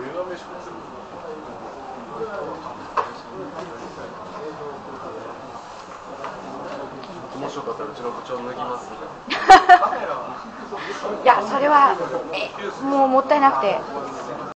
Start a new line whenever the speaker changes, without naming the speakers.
面白かったらうちの部長脱ぎます
いやそれはえもうもったいなくて。